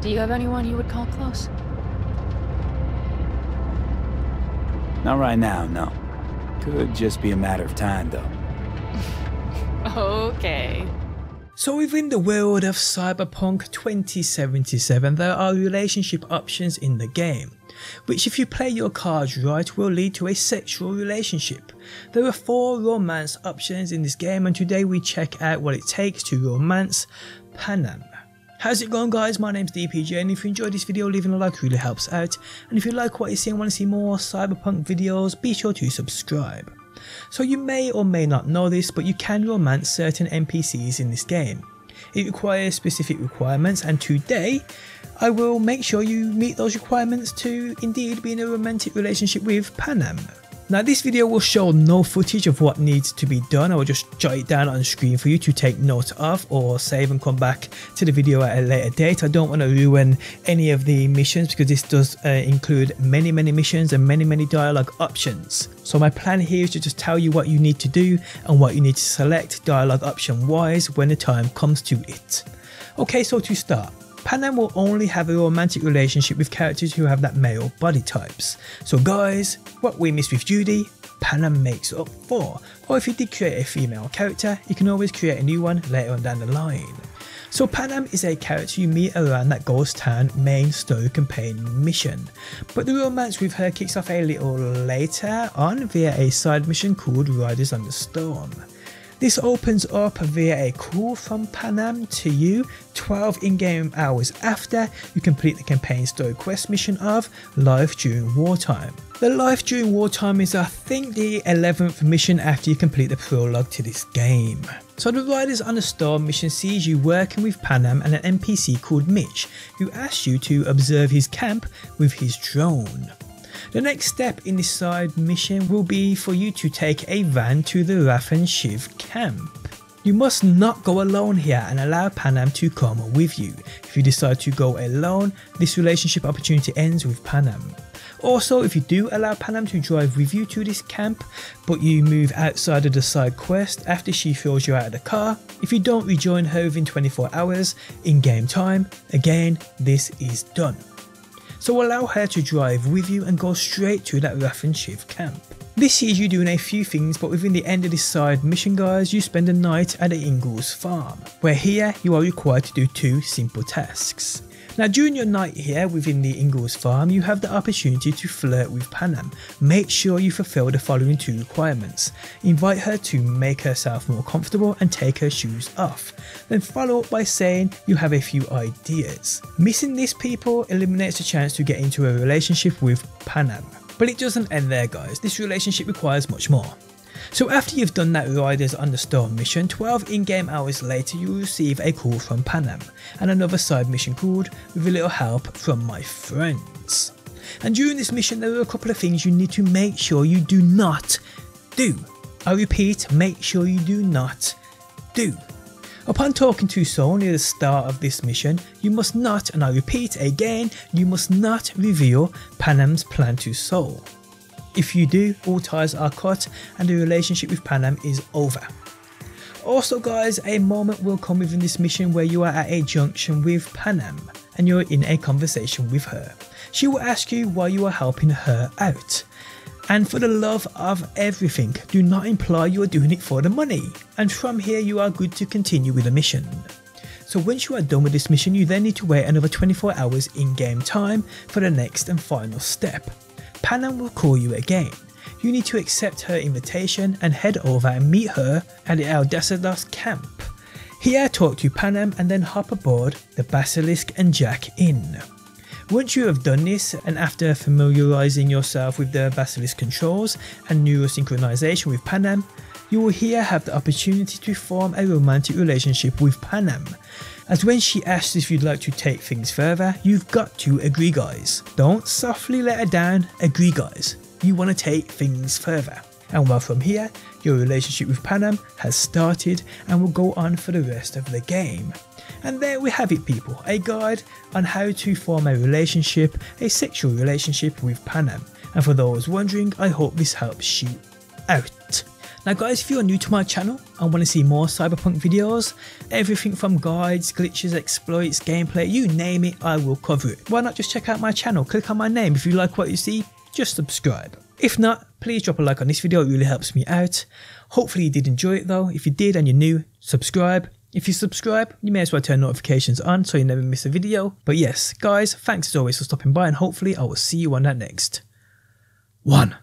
Do you have anyone you would call close? Not right now, no. Could just be a matter of time, though. Okay. So within the world of Cyberpunk 2077 there are relationship options in the game, which if you play your cards right will lead to a sexual relationship. There are 4 romance options in this game and today we check out what it takes to romance Panam. How's it going guys, my name's DPJ and if you enjoyed this video leaving a like really helps out and if you like what you see and want to see more Cyberpunk videos be sure to subscribe. So you may or may not know this, but you can romance certain NPCs in this game. It requires specific requirements and today I will make sure you meet those requirements to indeed be in a romantic relationship with Panam. Now this video will show no footage of what needs to be done, I will just jot it down on screen for you to take note of or save and come back to the video at a later date. I don't want to ruin any of the missions because this does uh, include many many missions and many many dialogue options. So my plan here is to just tell you what you need to do and what you need to select dialogue option wise when the time comes to it. Okay so to start, Panam will only have a romantic relationship with characters who have that male body types. So guys, what we missed with Judy, Panam makes up for. Or if you did create a female character, you can always create a new one later on down the line. So Panam is a character you meet around that Ghost Town main story campaign mission, but the romance with her kicks off a little later on via a side mission called Riders on the Storm. This opens up via a call from Panam to you 12 in-game hours after you complete the campaign story quest mission of Life During Wartime. The Life During Wartime is I think the 11th mission after you complete the prologue to this game. So the Riders on the Storm mission sees you working with Panam and an NPC called Mitch who asks you to observe his camp with his drone. The next step in this side mission will be for you to take a van to the Raffen Shiv camp. You must not go alone here and allow Panam to come with you. If you decide to go alone, this relationship opportunity ends with Panam. Also, if you do allow Panam to drive with you to this camp, but you move outside of the side quest after she throws you out of the car, if you don't rejoin her within 24 hours in game time, again, this is done so allow her to drive with you and go straight to that Raffen Shiv camp. This sees you doing a few things but within the end of this side mission guys you spend a night at the Ingalls farm, where here you are required to do two simple tasks. Now during your night here within the Ingalls farm you have the opportunity to flirt with Panam. Make sure you fulfill the following two requirements. Invite her to make herself more comfortable and take her shoes off. Then follow up by saying you have a few ideas. Missing this people eliminates the chance to get into a relationship with Panam. But it doesn't end there guys, this relationship requires much more. So after you've done that Riders on the Storm mission, 12 in-game hours later you will receive a call from Panam and another side mission called with a little help from my friends. And during this mission there are a couple of things you need to make sure you do not do. I repeat, make sure you do not do. Upon talking to Saul near the start of this mission, you must not, and I repeat again, you must not reveal Panam's plan to Saul. If you do, all ties are cut and the relationship with Panam is over. Also guys, a moment will come within this mission where you are at a junction with Panam and you're in a conversation with her. She will ask you why you are helping her out. And for the love of everything, do not imply you are doing it for the money. And from here you are good to continue with the mission. So once you are done with this mission, you then need to wait another 24 hours in game time for the next and final step. Panam will call you again. You need to accept her invitation and head over and meet her at the Aldecaldos camp. Here talk to Panam and then hop aboard the Basilisk and jack in. Once you have done this and after familiarizing yourself with the Basilisk controls and neurosynchronization with Panam, you will here have the opportunity to form a romantic relationship with Panam. As when she asks if you'd like to take things further, you've got to agree guys. Don't softly let her down, agree guys. You want to take things further. And well from here, your relationship with Panam has started and will go on for the rest of the game. And there we have it people, a guide on how to form a relationship, a sexual relationship with Panam. And for those wondering, I hope this helps you out. Now guys, if you're new to my channel and want to see more Cyberpunk videos, everything from guides, glitches, exploits, gameplay, you name it, I will cover it. Why not just check out my channel, click on my name, if you like what you see, just subscribe. If not, please drop a like on this video, it really helps me out. Hopefully you did enjoy it though, if you did and you're new, subscribe. If you subscribe, you may as well turn notifications on so you never miss a video. But yes, guys, thanks as always for stopping by and hopefully I will see you on that next one.